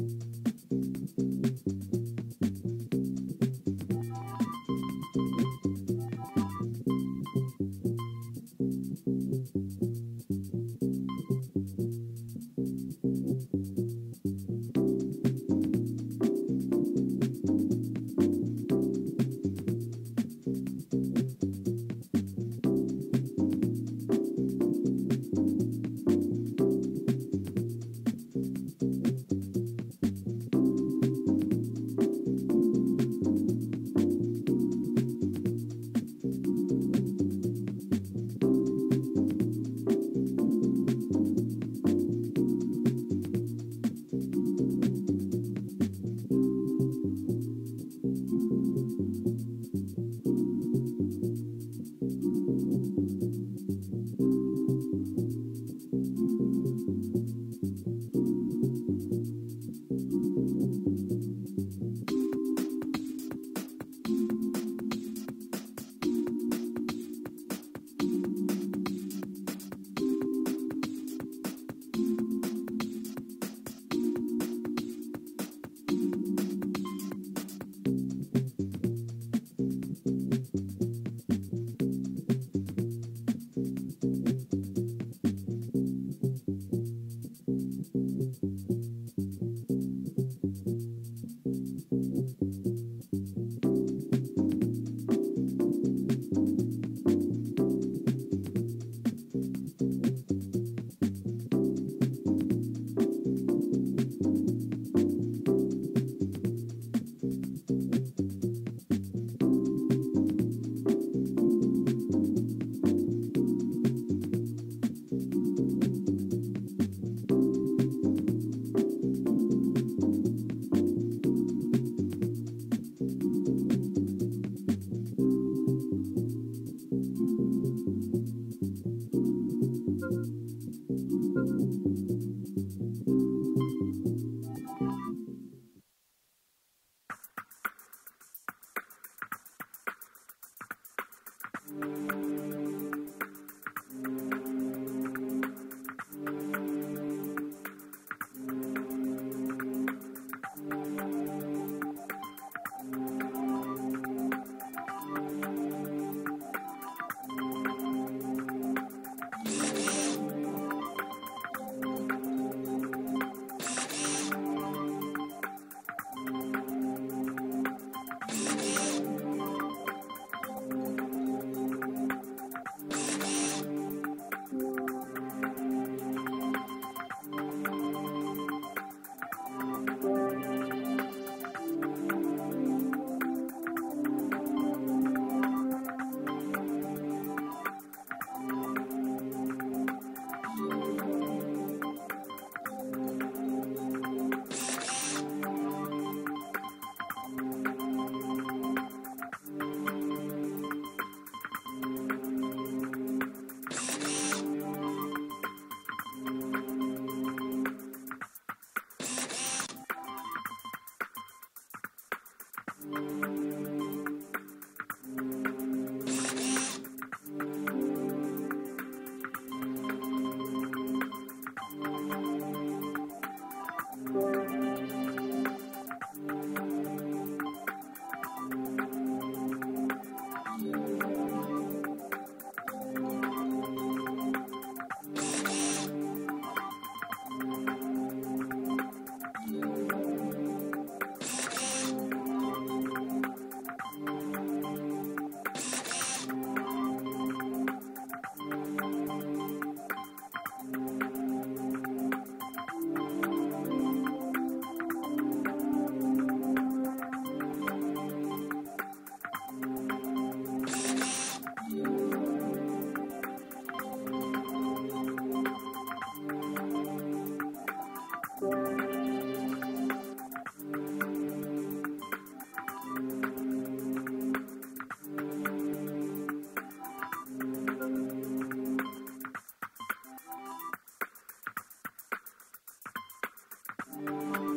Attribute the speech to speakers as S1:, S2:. S1: Thank you. うん。
S2: Thank you.